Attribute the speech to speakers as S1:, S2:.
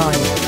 S1: Live.